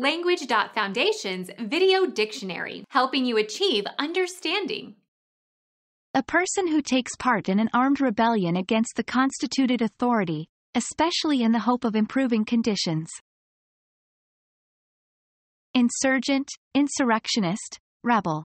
Language.Foundation's Video Dictionary, helping you achieve understanding. A person who takes part in an armed rebellion against the constituted authority, especially in the hope of improving conditions. Insurgent, insurrectionist, rebel.